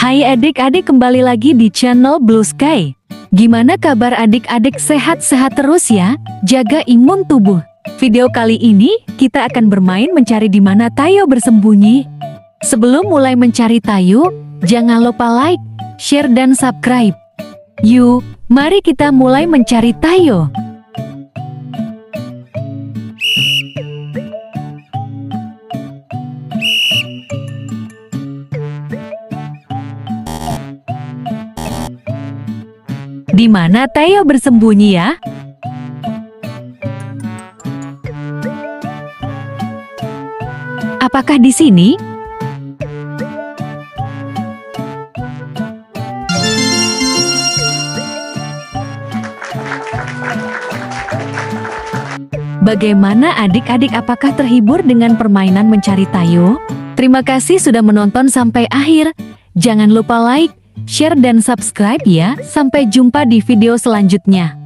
Hai adik-adik kembali lagi di channel Blue Sky. Gimana kabar adik-adik sehat-sehat terus ya? Jaga imun tubuh. Video kali ini kita akan bermain mencari di mana Tayo bersembunyi. Sebelum mulai mencari Tayo, jangan lupa like, share dan subscribe. Yuk, mari kita mulai mencari Tayo. Di mana Tayo bersembunyi ya? Apakah di sini? Bagaimana adik-adik apakah terhibur dengan permainan mencari Tayo? Terima kasih sudah menonton sampai akhir. Jangan lupa like, share dan subscribe ya. Sampai jumpa di video selanjutnya.